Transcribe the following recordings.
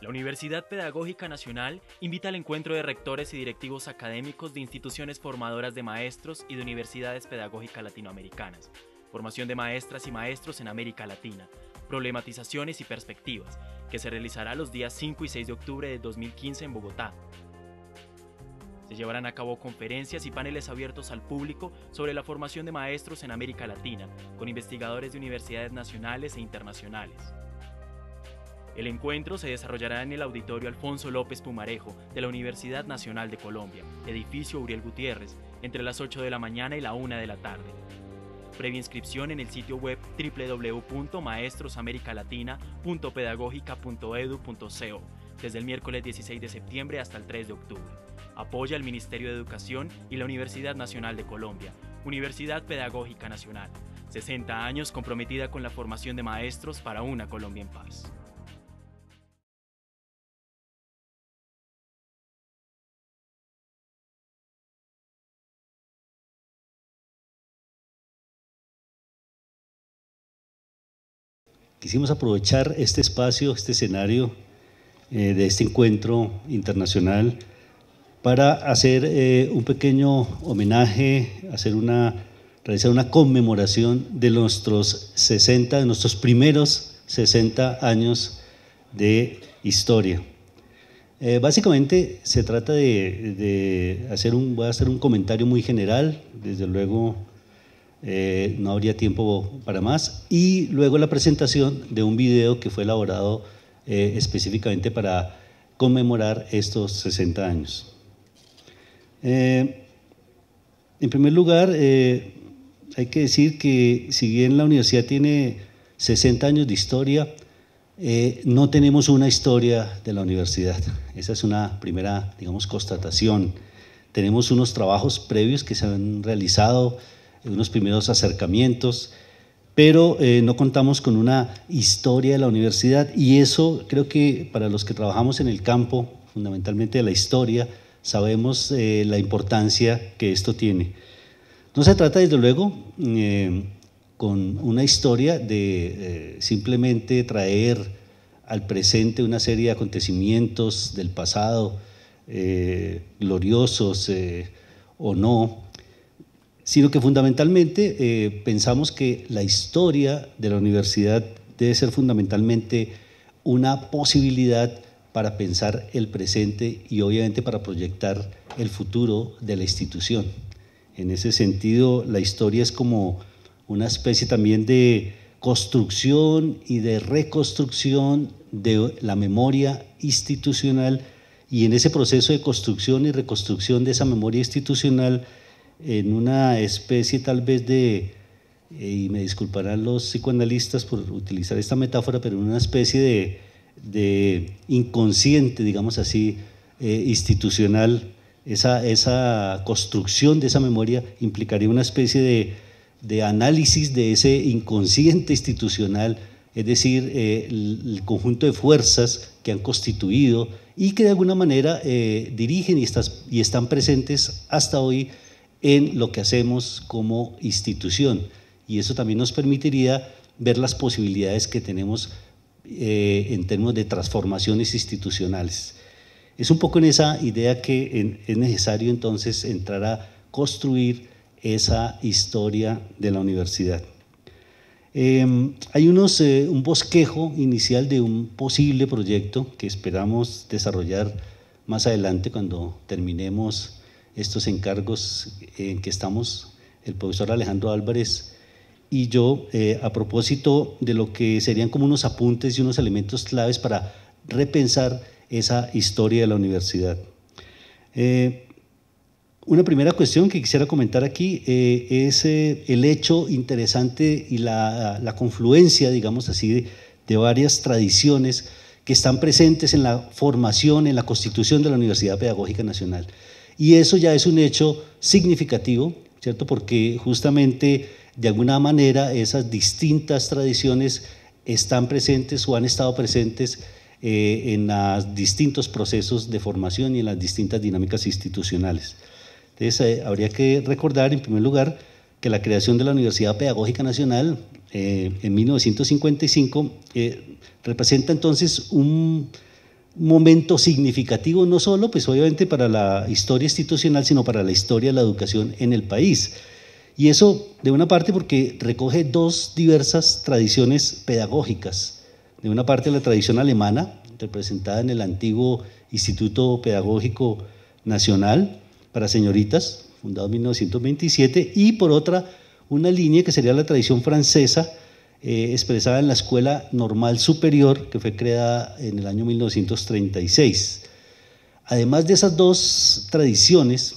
La Universidad Pedagógica Nacional invita al encuentro de rectores y directivos académicos de instituciones formadoras de maestros y de universidades pedagógicas latinoamericanas, formación de maestras y maestros en América Latina, problematizaciones y perspectivas, que se realizará los días 5 y 6 de octubre de 2015 en Bogotá. Se llevarán a cabo conferencias y paneles abiertos al público sobre la formación de maestros en América Latina, con investigadores de universidades nacionales e internacionales. El encuentro se desarrollará en el Auditorio Alfonso López Pumarejo de la Universidad Nacional de Colombia, edificio Uriel Gutiérrez, entre las 8 de la mañana y la 1 de la tarde. Previa inscripción en el sitio web www.maestrosamericalatina.pedagogica.edu.co desde el miércoles 16 de septiembre hasta el 3 de octubre. Apoya el Ministerio de Educación y la Universidad Nacional de Colombia, Universidad Pedagógica Nacional. 60 años comprometida con la formación de maestros para una Colombia en paz. Quisimos aprovechar este espacio, este escenario eh, de este encuentro internacional para hacer eh, un pequeño homenaje, hacer una, realizar una conmemoración de nuestros 60, de nuestros primeros 60 años de historia. Eh, básicamente se trata de, de, hacer un, voy a hacer un comentario muy general, desde luego eh, no habría tiempo para más. Y luego la presentación de un video que fue elaborado eh, específicamente para conmemorar estos 60 años. Eh, en primer lugar, hay que decir que si bien la universidad tiene 60 años de historia, no tenemos una historia de la universidad. Esa es una primera, digamos, constatación. Tenemos unos trabajos previos que se han realizado unos primeros acercamientos, pero eh, no contamos con una historia de la universidad y eso creo que para los que trabajamos en el campo, fundamentalmente de la historia, sabemos eh, la importancia que esto tiene. No se trata, desde luego, eh, con una historia de simplemente traer al presente una serie de acontecimientos del pasado, gloriosos o no, sino que fundamentalmente eh, pensamos que la historia de la universidad debe ser fundamentalmente una posibilidad para pensar el presente y obviamente para proyectar el futuro de la institución. En ese sentido, la historia es como una especie también de construcción y de reconstrucción de la memoria institucional y en ese proceso de construcción y reconstrucción de esa memoria institucional en una especie tal vez de, eh, y me disculparán los psicoanalistas por utilizar esta metáfora, pero en una especie de, de inconsciente, digamos así, eh, institucional, esa, esa, construcción de esa memoria implicaría una especie de, de análisis de ese inconsciente institucional, es decir, eh, el, conjunto de fuerzas que han constituido y que de alguna manera dirigen y, estás, y están presentes hasta hoy en lo que hacemos como institución. Y eso también nos permitiría ver las posibilidades que tenemos eh, en términos de transformaciones institucionales. Es un poco en esa idea que es necesario entonces entrar a construir esa historia de la universidad. Em, hay unos, eh, un bosquejo inicial de un posible proyecto que esperamos desarrollar más adelante cuando terminemos estos encargos en que estamos, el profesor Alejandro Álvarez y yo, eh, a propósito de lo que serían como unos apuntes y unos elementos claves para repensar esa historia de la universidad. Eh, una primera cuestión que quisiera comentar aquí eh, es el hecho interesante y la, confluencia, digamos así, de varias tradiciones que están presentes en la formación, en la constitución de la Universidad Pedagógica Nacional. Y eso ya es un hecho significativo, ¿cierto? Porque justamente de alguna manera esas distintas tradiciones están presentes o han estado presentes eh, en los distintos procesos de formación y en las distintas dinámicas institucionales. Entonces, eh, habría que recordar, en primer lugar, que la creación de la Universidad Pedagógica Nacional eh, en 1955 representa entonces un momento significativo no solo, pues obviamente para la historia institucional, sino para la historia de la educación en el país. Y eso, de una parte, porque recoge dos diversas tradiciones pedagógicas. De una parte, la tradición alemana, representada en el antiguo Instituto Pedagógico Nacional para Señoritas, fundado en 1927, y por otra, una línea que sería la tradición francesa, eh, expresada en la Escuela Normal Superior, que fue creada en el año 1936. Además de esas dos tradiciones,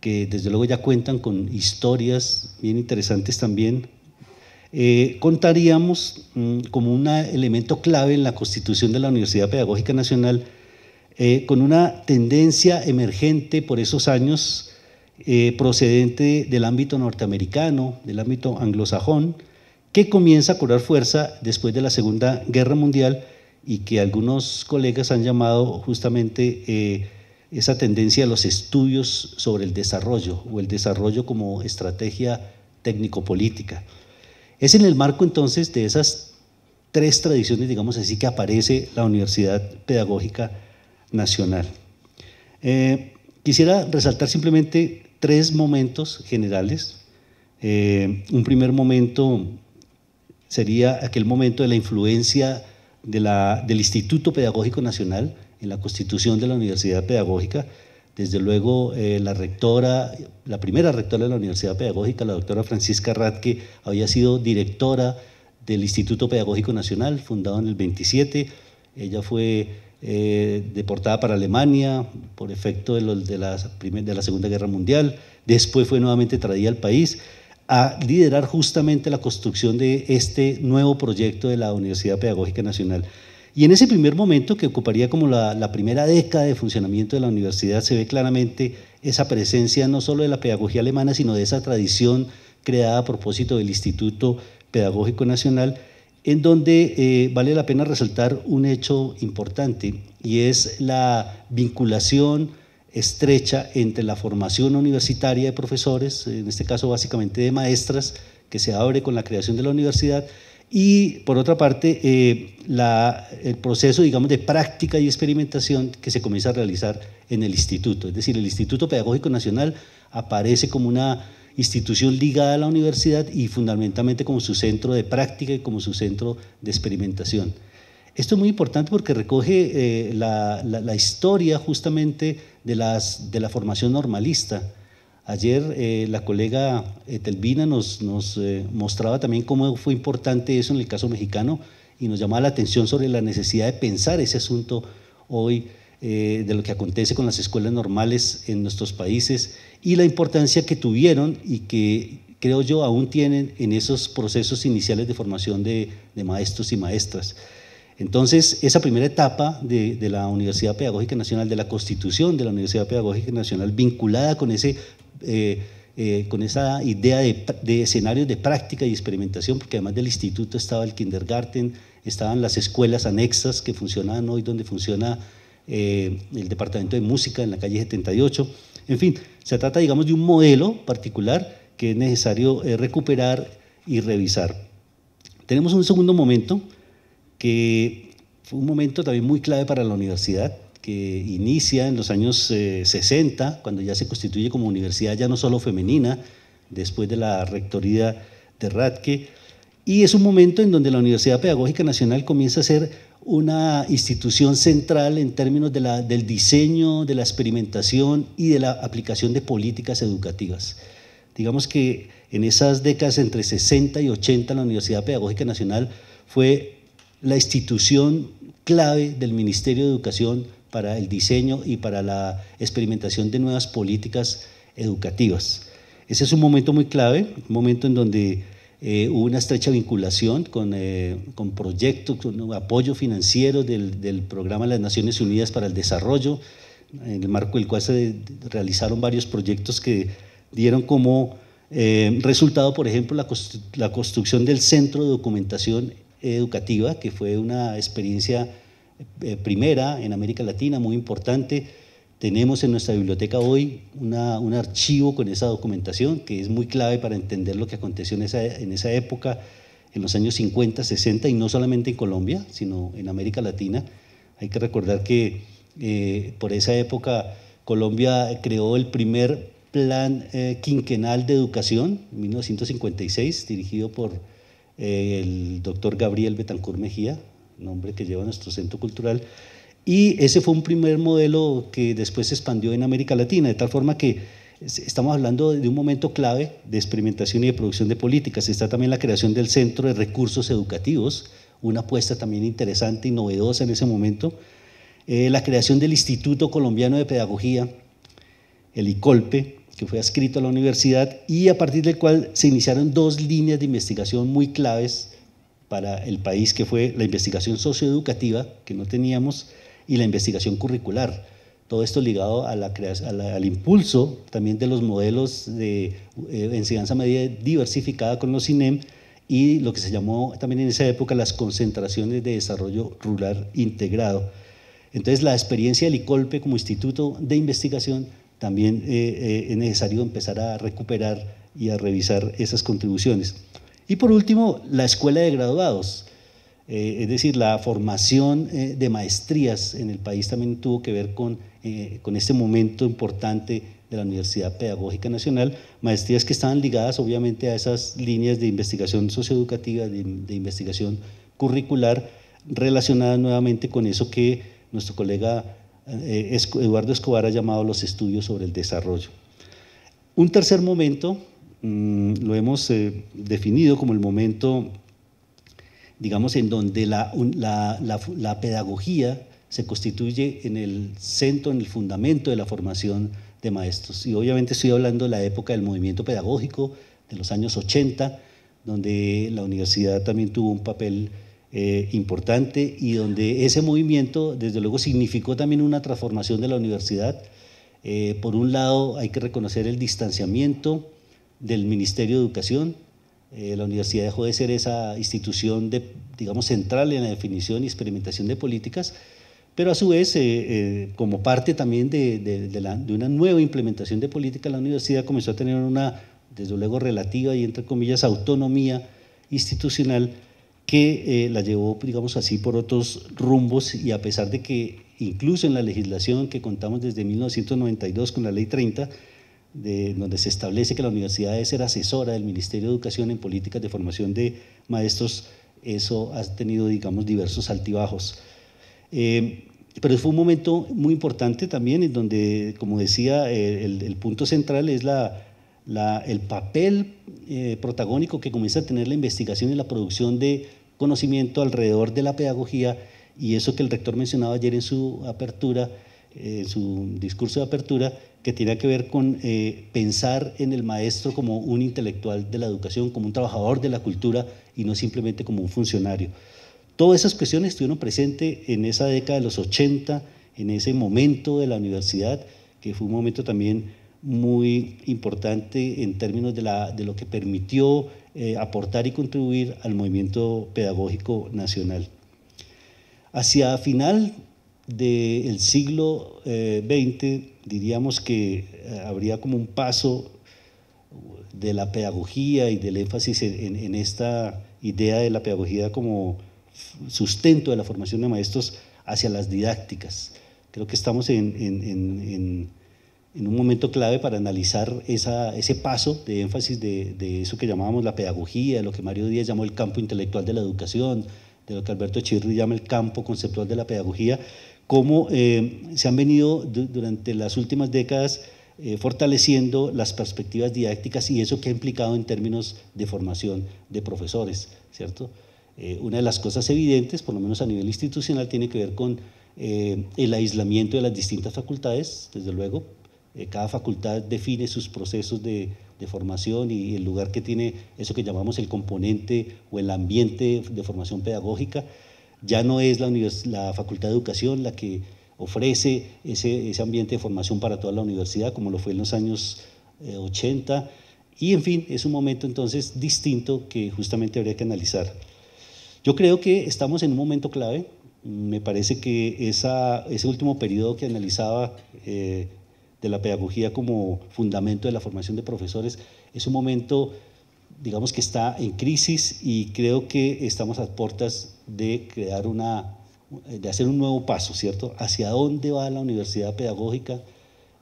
que desde luego ya cuentan con historias bien interesantes también, eh, contaríamos mm, como un elemento clave en la constitución de la Universidad Pedagógica Nacional, eh, con una tendencia emergente por esos años procedente del ámbito norteamericano, del ámbito anglosajón, que comienza a cobrar fuerza después de la Segunda Guerra Mundial y que algunos colegas han llamado justamente eh, esa tendencia a los estudios sobre el desarrollo o el desarrollo como estrategia técnico-política. Es en el marco entonces de esas tres tradiciones, digamos así, que aparece la Universidad Pedagógica Nacional. Eh, quisiera resaltar simplemente tres momentos generales. Eh, un primer momento sería aquel momento de la influencia del Instituto Pedagógico Nacional en la constitución de la Universidad Pedagógica. Desde luego, eh, la rectora, la primera rectora de la Universidad Pedagógica, la doctora Francisca Radke, había sido directora del Instituto Pedagógico Nacional, fundado en el 27. Ella fue eh, deportada para Alemania por efecto de, la, de la Segunda Guerra Mundial. Después fue nuevamente traída al país a liderar justamente la construcción de este nuevo proyecto de la Universidad Pedagógica Nacional. Y en ese primer momento, que ocuparía como la, primera década de funcionamiento de la universidad, se ve claramente esa presencia no solo de la pedagogía alemana, sino de esa tradición creada a propósito del Instituto Pedagógico Nacional, en donde eh, vale la pena resaltar un hecho importante, y es la vinculación estrecha entre la formación universitaria de profesores, en este caso básicamente de maestras, que se abre con la creación de la universidad, y por otra parte eh, el proceso, digamos, de práctica y experimentación que se comienza a realizar en el instituto. Es decir, el Instituto Pedagógico Nacional aparece como una institución ligada a la universidad y fundamentalmente como su centro de práctica y como su centro de experimentación. Esto es muy importante porque recoge eh, la, historia justamente de, las, de la formación normalista. Ayer eh, la colega Telvina nos, nos eh, mostraba también cómo fue importante eso en el caso mexicano y nos llamaba la atención sobre la necesidad de pensar ese asunto hoy de lo que acontece con las escuelas normales en nuestros países y la importancia que tuvieron y que creo yo aún tienen en esos procesos iniciales de formación de, de maestros y maestras. Entonces, esa primera etapa de, la Universidad Pedagógica Nacional, de la constitución de la Universidad Pedagógica Nacional, vinculada con, ese, eh, eh, con esa idea de, escenarios de práctica y experimentación, porque además del instituto estaba el kindergarten, estaban las escuelas anexas que funcionaban hoy, donde funciona eh, el departamento de música en la calle 78. En fin, se trata, digamos, de un modelo particular que es necesario recuperar y revisar. Tenemos un segundo momento que fue un momento también muy clave para la universidad, que inicia en los años 60, eh, cuando ya se constituye como universidad ya no solo femenina, después de la rectoría de Radke, y es un momento en donde la Universidad Pedagógica Nacional comienza a ser una institución central en términos del diseño, de la experimentación y de la aplicación de políticas educativas. Digamos que en esas décadas entre 60 y 80 la Universidad Pedagógica Nacional fue la institución clave del Ministerio de Educación para el diseño y para la experimentación de nuevas políticas educativas. Ese es un momento muy clave, un momento en donde eh, hubo una estrecha vinculación con, eh, con proyectos, con apoyo financiero del, del, Programa de las Naciones Unidas para el Desarrollo, en el marco del cual se realizaron varios proyectos que dieron como eh, resultado, por ejemplo, la, la construcción del Centro de Documentación educativa, que fue una experiencia eh, primera en América Latina, muy importante. Tenemos en nuestra biblioteca hoy una, un archivo con esa documentación que es muy clave para entender lo que aconteció en esa, en esa época, en los años 50, 60, y no solamente en Colombia, sino en América Latina. Hay que recordar que eh, por esa época Colombia creó el primer plan eh, quinquenal de educación, en 1956, dirigido por el doctor Gabriel Betancourt Mejía, nombre que lleva nuestro centro cultural, y ese fue un primer modelo que después se expandió en América Latina, de tal forma que estamos hablando de un momento clave de experimentación y de producción de políticas. Está también la creación del Centro de Recursos Educativos, una apuesta también interesante y novedosa en ese momento. Eh, la creación del Instituto Colombiano de Pedagogía, el ICOLPE, que fue adscrito a la universidad y a partir del cual se iniciaron dos líneas de investigación muy claves para el país, que fue la investigación socioeducativa, que no teníamos, y la investigación curricular. Todo esto ligado a la, al impulso también de los modelos de eh, enseñanza media diversificada con los CINEM y lo que se llamó también en esa época las concentraciones de desarrollo rural integrado. Entonces la experiencia del ICOLPE como instituto de investigación también eh, eh, es necesario empezar a recuperar y a revisar esas contribuciones. Y por último, la escuela de graduados. Eh, es decir, la formación de maestrías en el país también tuvo que ver con, con este momento importante de la Universidad Pedagógica Nacional, maestrías que estaban ligadas obviamente a esas líneas de investigación socioeducativa, de investigación curricular, relacionadas nuevamente con eso que nuestro colega Eduardo Escobar ha llamado los estudios sobre el desarrollo. Un tercer momento mm, lo hemos definido como el momento digamos, en donde la, la, pedagogía se constituye en el centro, en el fundamento de la formación de maestros. Y obviamente estoy hablando de la época del movimiento pedagógico, de los años 80, donde la universidad también tuvo un papel eh, importante y donde ese movimiento, desde luego, significó también una transformación de la universidad. Eh, por un lado, hay que reconocer el distanciamiento del Ministerio de Educación, eh, la universidad dejó de ser esa institución de, digamos, central en la definición y experimentación de políticas, pero a su vez, eh, eh, como parte también de, de, una nueva implementación de política, la universidad comenzó a tener una, desde luego, relativa y, entre comillas, autonomía institucional que la llevó, digamos así, por otros rumbos y a pesar de que incluso en la legislación que contamos desde 1992 con la Ley 30, donde se establece que la universidad debe ser asesora del Ministerio de Educación en políticas de formación de maestros, eso ha tenido, digamos, diversos altibajos. Eh, pero fue un momento muy importante también en donde, como decía, el, punto central es la, el papel eh, protagónico que comienza a tener la investigación y la producción de conocimiento alrededor de la pedagogía y eso que el rector mencionaba ayer en su apertura, en su discurso de apertura, que tiene que ver con eh, pensar en el maestro como un intelectual de la educación, como un trabajador de la cultura y no simplemente como un funcionario. Todas esas cuestiones estuvieron presentes en esa década de los 80, en ese momento de la universidad, que fue un momento también muy importante en términos de, la, de lo que permitió eh, aportar y contribuir al movimiento pedagógico nacional. Hacia final del siglo XX, eh, diríamos que eh, habría como un paso de la pedagogía y del énfasis en, esta idea de la pedagogía como sustento de la formación de maestros hacia las didácticas. Creo que estamos en, un momento clave para analizar ese paso de énfasis de, de, eso que llamábamos la pedagogía, lo que Mario Díaz llamó el campo intelectual de la educación, de lo que Alberto Chirri llama el campo conceptual de la pedagogía, cómo eh, se han venido durante las últimas décadas eh, fortaleciendo las perspectivas didácticas y eso que ha implicado en términos de formación de profesores, ¿cierto? Eh, una de las cosas evidentes, por lo menos a nivel institucional, tiene que ver con el aislamiento de las distintas facultades, desde luego. Cada facultad define sus procesos de, de formación y el lugar que tiene eso que llamamos el componente o el ambiente de formación pedagógica. Ya no es la, la Facultad de Educación la que ofrece ese, ese, ambiente de formación para toda la universidad, como lo fue en los años 80. Eh, y en fin, es un momento entonces distinto que justamente habría que analizar. Yo creo que estamos en un momento clave. Me parece que esa, ese último periodo que analizaba eh, de la pedagogía como fundamento de la formación de profesores es un momento digamos que está en crisis y creo que estamos a puertas de crear una, de hacer un nuevo paso, ¿cierto? ¿Hacia dónde va la universidad pedagógica?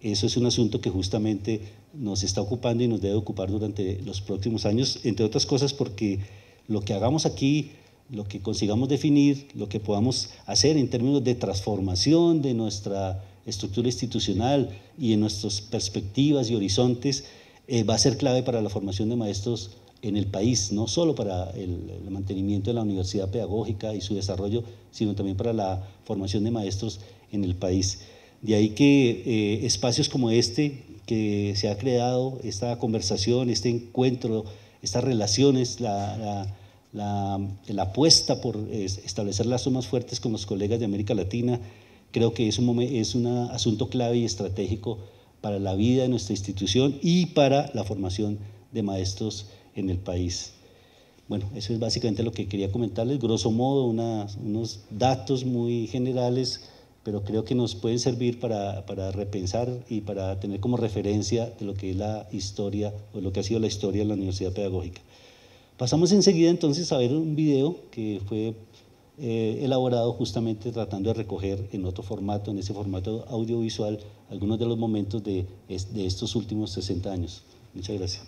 Eso es un asunto que justamente nos está ocupando y nos debe ocupar durante los próximos años, entre otras cosas porque lo que hagamos aquí, lo que consigamos definir, lo que podamos hacer en términos de transformación de nuestra estructura institucional y en nuestras perspectivas y horizontes, eh, va a ser clave para la formación de maestros en el país, no solo para el, mantenimiento de la universidad pedagógica y su desarrollo, sino también para la formación de maestros en el país. De ahí que eh, espacios como este, que se ha creado, esta conversación, este encuentro, estas relaciones, la, la, apuesta por establecer lazos más fuertes con los colegas de América Latina, creo que es un, es un asunto clave y estratégico para la vida de nuestra institución y para la formación de maestros en el país. Bueno, eso es básicamente lo que quería comentarles, grosso modo, unos datos muy generales, pero creo que nos pueden servir para, para, repensar y para tener como referencia de lo que es la historia o lo que ha sido la historia de la Universidad Pedagógica. Pasamos enseguida entonces a ver un video que fue eh, elaborado justamente tratando de recoger en otro formato, en ese formato audiovisual, algunos de los momentos de, de estos últimos 60 años. Muchas gracias.